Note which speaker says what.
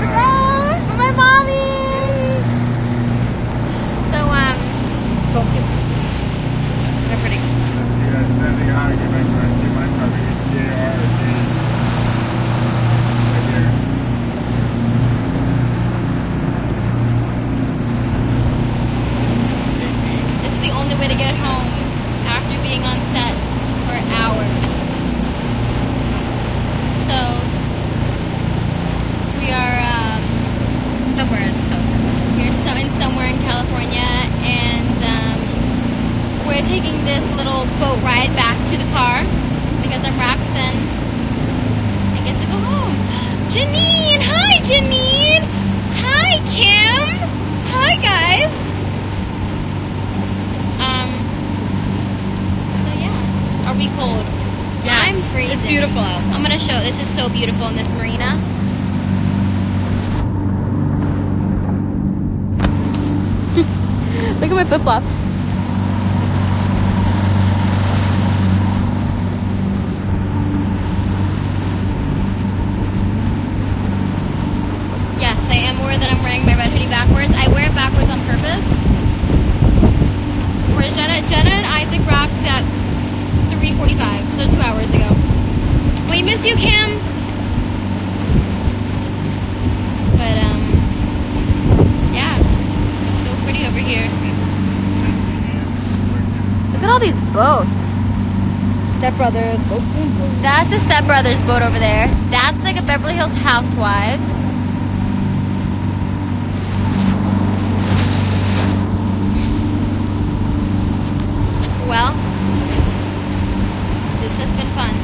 Speaker 1: go my mommy. So um,
Speaker 2: Tokyo. They're pretty.
Speaker 3: See that standing out, you might try to my probably J R or J. Right there.
Speaker 1: this is the only way to get home after being on set for hours. So we are um,
Speaker 2: Somewhere in California.
Speaker 1: we're so in somewhere in California, and um, we're taking this little boat ride back to the car because I'm wrapped in. I get to go home. Janine, hi Janine. Hi Kim. Hi guys. Um. So yeah, are we cold? I'm freezing.
Speaker 2: It's beautiful.
Speaker 1: I'm gonna show. This is so beautiful in this marina. Look at my flip flops. Yes, I am aware that I'm wearing my red hoodie backwards. I wear it backwards on purpose. Whereas Jenna, Jenna and Isaak wrapped at 3:45, so two hours ago. We miss you, Kim. over here. Look at all these boats.
Speaker 2: Stepbrother.
Speaker 1: That's a stepbrother's boat over there. That's like a Beverly Hills Housewives. well. This has been fun.